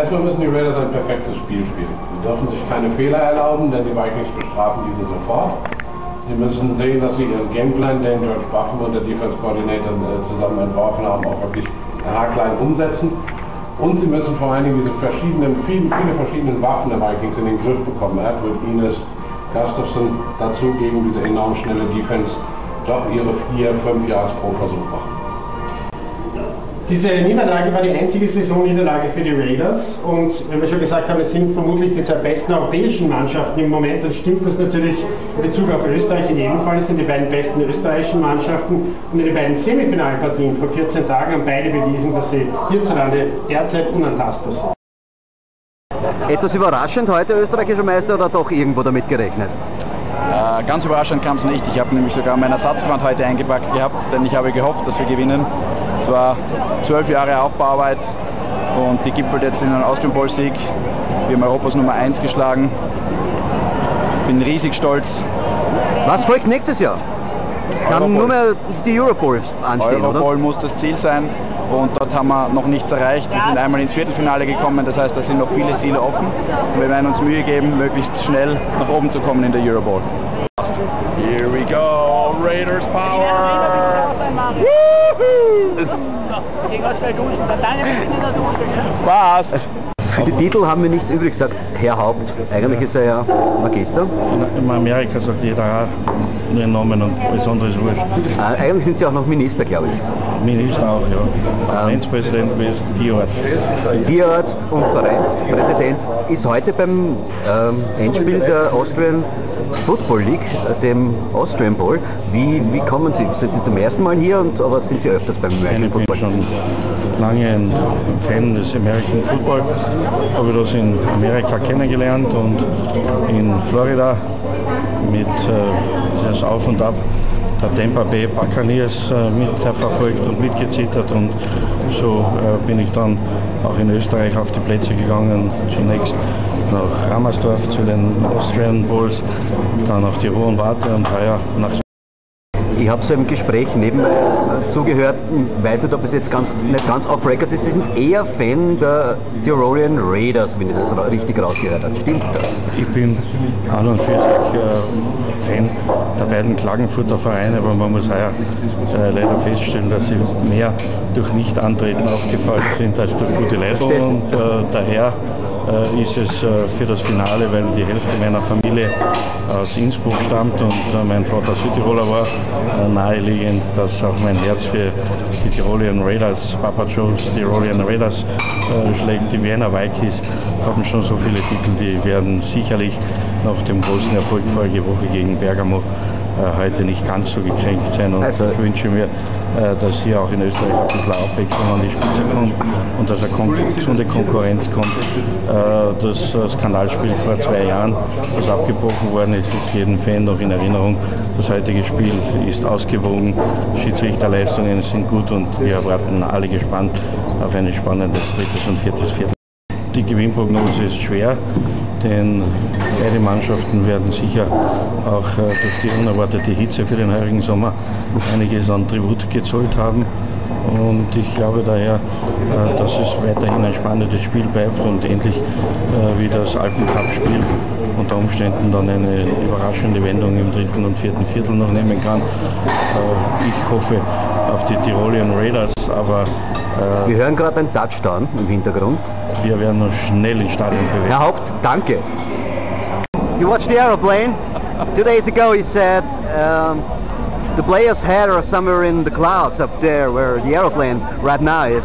Erstmal müssen die Raiders ein perfektes Spiel spielen. Sie dürfen sich keine Fehler erlauben, denn die Vikings bestrafen diese sofort. Sie müssen sehen, dass sie ihren Gameplan, den George Buffen und der Defense Coordinator äh, zusammen entworfen haben, auch wirklich haarklein umsetzen. Und sie müssen vor allen Dingen diese verschiedenen, viele, viele verschiedenen Waffen der Vikings in den Griff bekommen. Edward Ines, Gustafsson dazu gegen diese enorm schnelle Defense doch ihre vier, fünf Jahres pro Versuch machen. Diese Niederlage war die einzige Saisonniederlage für die Raiders und wenn wir schon gesagt haben, es sind vermutlich die zwei besten europäischen Mannschaften im Moment, dann stimmt das natürlich in Bezug auf Österreich in jedem Fall. Es sind die beiden besten österreichischen Mannschaften und in den beiden Semifinalpartien vor 14 Tagen haben beide bewiesen, dass sie hierzulande derzeit unantastbar sind. Etwas überraschend heute österreichischer Meister oder doch irgendwo damit gerechnet? Äh, ganz überraschend kam es nicht. Ich habe nämlich sogar meinen Ersatzband heute eingepackt gehabt, denn ich habe gehofft, dass wir gewinnen. War zwölf Jahre Aufbauarbeit und die gipfelt jetzt in einem Austrian Bowl Sieg. Wir haben Europas Nummer 1 geschlagen. Bin riesig stolz. Was folgt nächstes Jahr? Kann nur mehr die Europol anstehen, Europol muss das Ziel sein und dort haben wir noch nichts erreicht. Wir sind einmal ins Viertelfinale gekommen, das heißt, da sind noch viele Ziele offen. Und wir werden uns Mühe geben, möglichst schnell nach oben zu kommen in der Eurobowl. Here we go, Raiders Power! Was? Für die Titel haben wir nichts übrig gesagt. Herr Haupt, eigentlich ist er ja Magister. In Amerika sagt jeder auch nur einen Namen und alles andere ist wurscht. Äh, eigentlich sind Sie auch noch Minister, glaube ich. Minister auch, ja. Vereinspräsident gewesen, Tierarzt. Tierarzt und Vereinspräsident ist heute beim ähm, Endspiel der Austrian Football League, äh, dem Austrian Bowl. Wie, wie kommen Sie? Sie sind zum ersten Mal hier, und, aber sind Sie öfters beim American Football? Ich bin schon lange ein Fan des American Football. Habe das in Amerika kennengelernt und in Florida mit äh, das Auf und Ab der Tampa Bay Buccaneers äh, mitverfolgt und mitgezittert und so äh, bin ich dann auch in Österreich auf die Plätze gegangen, zunächst nach Rammersdorf zu den Austrian Bowls, dann auf die Hohen Warte und heuer nach ich habe so im Gespräch nebenbei äh, zugehört, weiß nicht, ob es jetzt ganz, nicht ganz off record ist, Sie sind eher Fan der Tyrolean Raiders, wenn ich das richtig rausgehört habe. Stimmt das? Ich bin an und für sich äh, Fan der beiden Klagenfurter Vereine, aber man muss heuer äh, leider feststellen, dass sie mehr durch Nicht-Antreten aufgefallen sind als durch gute Leistung und äh, daher ist es äh, für das Finale, weil die Hälfte meiner Familie aus Innsbruck stammt und äh, mein Vater Südtiroler war, naheliegend, dass auch mein Herz für die Tirolian Raiders, Papa Joe's Tirolian Raiders schlägt. Die Vienna Vikings haben schon so viele Titel, die werden sicherlich nach dem großen Erfolg vorige Woche gegen Bergamo heute nicht ganz so gekränkt sein und also, ich wünsche mir, dass hier auch in Österreich ein bisschen Abwechslung an die Spitze kommt und dass eine gesunde Konkurrenz kommt. Das Skandalspiel vor zwei Jahren, das abgebrochen worden ist, ist jedem Fan noch in Erinnerung. Das heutige Spiel ist ausgewogen, Schiedsrichterleistungen sind gut und wir warten alle gespannt auf ein spannendes drittes und viertes Viertel. Die Gewinnprognose ist schwer, denn beide Mannschaften werden sicher auch äh, durch die unerwartete Hitze für den heurigen Sommer einiges an Tribut gezollt haben. Und ich glaube daher, äh, dass es weiterhin ein spannendes Spiel bleibt und endlich äh, wie das Alpencup-Spiel unter Umständen dann eine überraschende Wendung im dritten und vierten Viertel noch nehmen kann. Ich hoffe auf die Tirolian Raiders, aber... Wir hören gerade einen Touchdown im Hintergrund. Wir werden uns schnell ins Stadion bewegen. Herr Haupt, danke. You watched the aeroplane? Two days ago he said um, the players' head are somewhere in the clouds up there where the aeroplane right now is.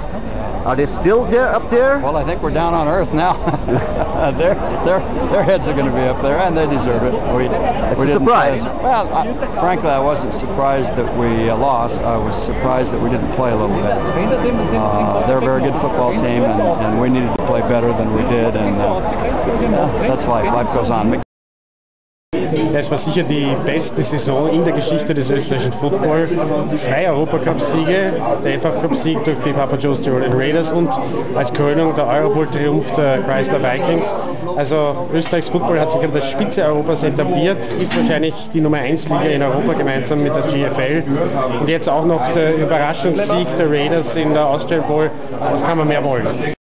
Are they still there up there? Well, I think we're down on Earth now. their, their, their heads are going to be up there, and they deserve it. We, it's we a surprise. well, I, frankly, I wasn't surprised that we uh, lost. I was surprised that we didn't play a little bit. Uh, they're a very good football team, and, and, we needed to play better than we did, and uh, that's life. Life goes on. Es war sicher die beste Saison in der Geschichte des österreichischen Football. Drei Europacup-Siege, der FA Cup-Sieg durch die Papa Joe's Tirolian Raiders und als Krönung der Europol-Triumph der Chrysler Vikings. Also Österreichs Football hat sich an der Spitze Europas etabliert, ist wahrscheinlich die Nummer 1 Liga in Europa gemeinsam mit der GFL. Und jetzt auch noch der Überraschungssieg der Raiders in der Austrian Bowl. Was kann man mehr wollen?